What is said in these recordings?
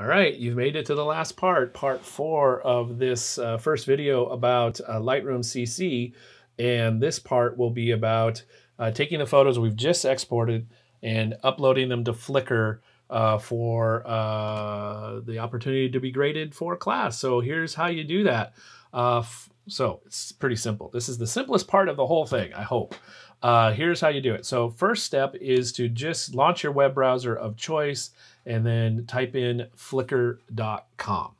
All right, you've made it to the last part, part four of this uh, first video about uh, Lightroom CC. And this part will be about uh, taking the photos we've just exported and uploading them to Flickr uh, for uh, the opportunity to be graded for class. So here's how you do that. So it's pretty simple. This is the simplest part of the whole thing, I hope. Uh, here's how you do it. So first step is to just launch your web browser of choice and then type in flickr.com.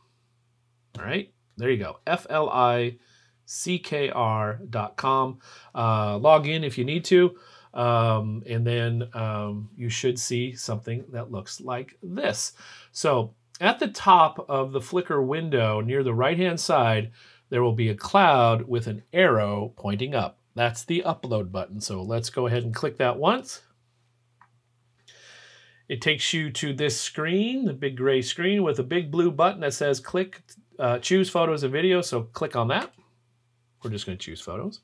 All right, there you go. F L I C K R.com. Uh, log in if you need to. Um, and then um, you should see something that looks like this. So at the top of the Flickr window near the right hand side, there will be a cloud with an arrow pointing up. That's the upload button. So let's go ahead and click that once. It takes you to this screen, the big gray screen with a big blue button that says click, uh, choose photos and videos. So click on that. We're just to choose photos.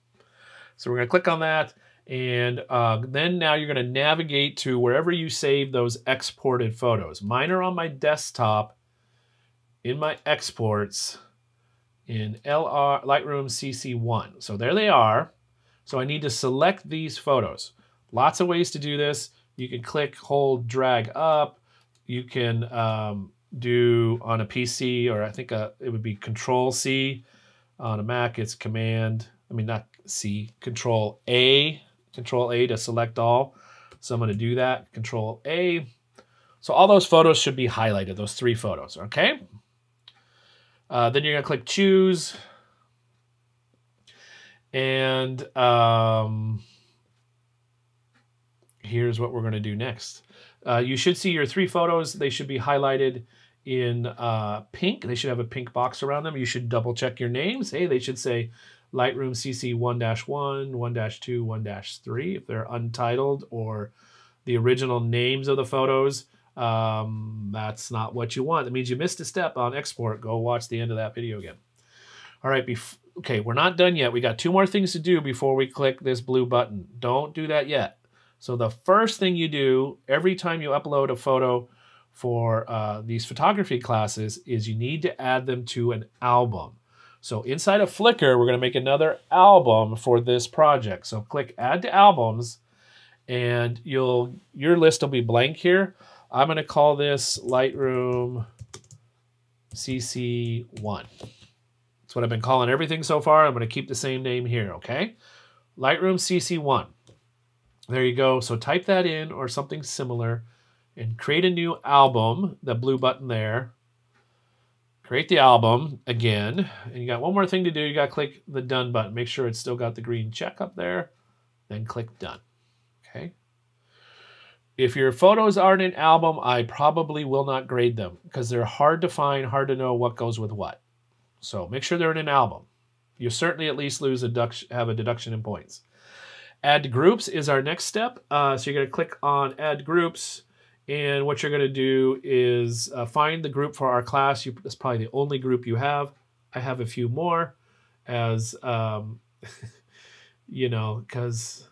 So we're to click on that. And uh, then now you're going to navigate to wherever you save those exported photos. Mine are on my desktop in my exports in LR Lightroom CC1. So there they are. So I need to select these photos. Lots of ways to do this. You can click, hold, drag up. You can um, do on a PC, or I think a, uh, it would be Control C. On a Mac, it's Command, I mean, not C, Control A, Control A to select all. So I'm going to do that, Control A. So all those photos should be highlighted, those three photos, okay? Uh, then you're going to click Choose. And um, here's what we're going to do next. Uh, you should see your three photos. They should be highlighted in uh, pink. They should have a pink box around them. You should double check your names. Hey, they should say Lightroom CC 1-1, 1-2, 1-3 if they're untitled or the original names of the photos. Um, that's not what you want. That means you missed a step on export. Go watch the end of that video again. All right, okay, we're not done yet. We got two more things to do before we click this blue button. Don't do that yet. So the first thing you do every time you upload a photo for uh, these photography classes is you need to add them to an album. So inside of Flickr, we're going to make another album for this project. So click Add to Albums, and you'll your list will be blank here. I'm going to call this Lightroom CC1 That's what I've been calling everything so far. I'm going to keep the same name here, okay? Lightroom CC1. There you go. So type that in or something similar and create a new album, the blue button there. Create the album again. And you got one more thing to do. You got to click the done button. Make sure it's still got the green check up there. Then click done. Okay. If your photos aren't an album, I probably will not grade them because they're hard to find, hard to know what goes with what. So make sure they're in an album. You certainly at least lose a have a deduction in points. Add groups is our next step. Uh, so you're going to click on add groups. And what you're going to do is uh, find the group for our class. You, that's probably the only group you have. I have a few more as, um, you know, because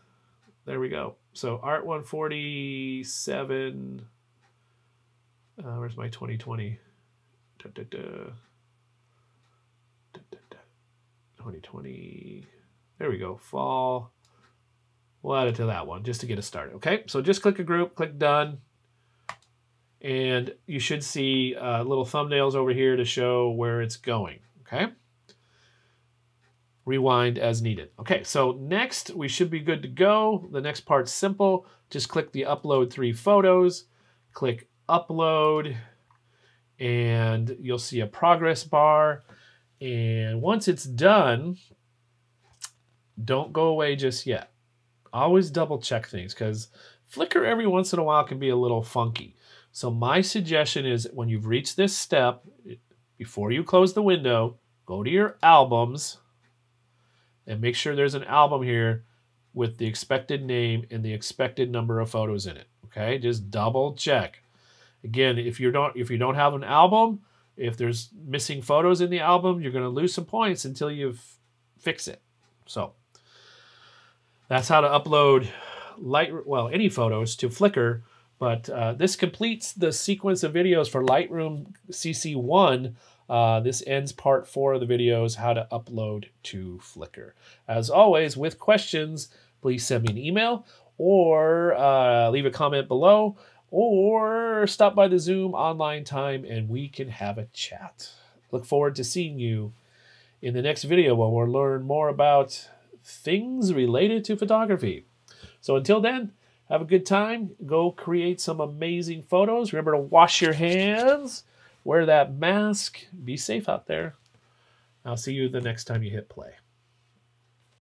there we go. So Art 147. Uh, where's my 2020? Da, da, da. 2020. There we go. Fall. We'll add it to that one just to get us started. Okay, so just click a group, click done. And you should see uh, little thumbnails over here to show where it's going. Okay. Rewind as needed. Okay, so next we should be good to go. The next part's simple. Just click the upload three photos, click upload, and you'll see a progress bar. And once it's done, don't go away just yet. Always double check things because Flickr every once in a while can be a little funky. So my suggestion is when you've reached this step, before you close the window, go to your albums and make sure there's an album here with the expected name and the expected number of photos in it. Okay, just double check. Again, if you don't if you don't have an album, if there's missing photos in the album, you're going to lose some points until you fix it. So that's how to upload light well any photos to Flickr. But uh, this completes the sequence of videos for Lightroom CC1. Uh, this ends part four of the videos, how to upload to Flickr. As always, with questions, please send me an email or uh, leave a comment below or stop by the Zoom online time and we can have a chat. Look forward to seeing you in the next video where we'll learn more about things related to photography. So until then, have a good time. Go create some amazing photos. Remember to wash your hands, wear that mask, be safe out there. I'll see you the next time you hit play.